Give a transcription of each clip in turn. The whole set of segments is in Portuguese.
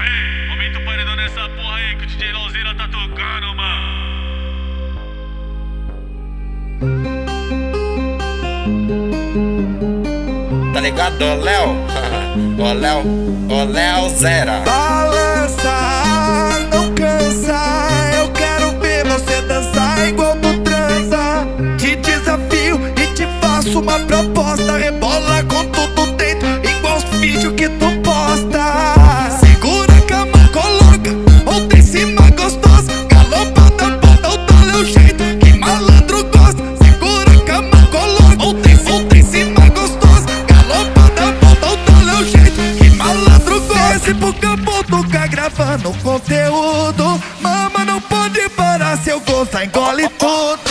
Aê, aumenta o paredão nessa porra aí que o DJ Lonzeira tá tocando, mano. Tá ligado, ô Léo? ô Léo, ô Léo Zera. Balança, não cansa. Eu quero ver você dançar igual tu transa. Te desafio e te faço uma proposta. Rebola com tu Mama no conteúdo, mama não pode parar, seu eu engole tudo.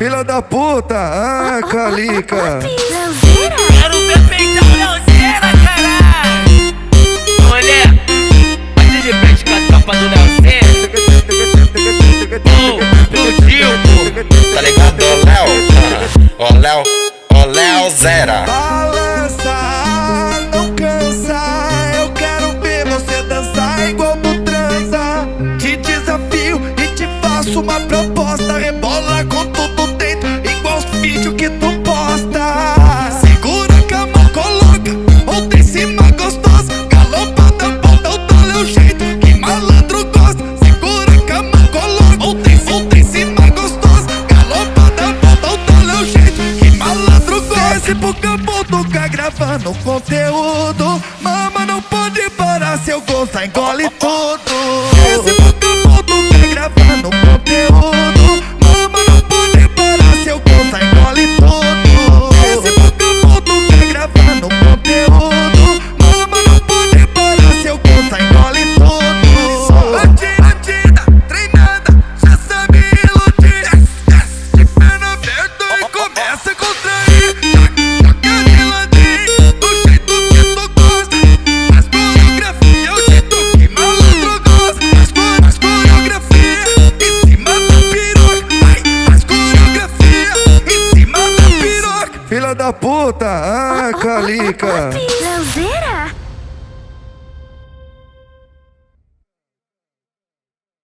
Filha da puta, ah, Calica. Quero ver peitão Leozeira, caralho. Olha, bate de frente com a tropa do Leozeira. Do Gil, tá ligado, ô Léo? Ô Léo, ô Léo Zera. Balança, não cansa. Eu quero ver você dançar igual Se pro campo gravando conteúdo. Mama não pode parar, seu gosto engole tudo. filha da puta! Ah, Calica!